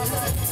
Oh,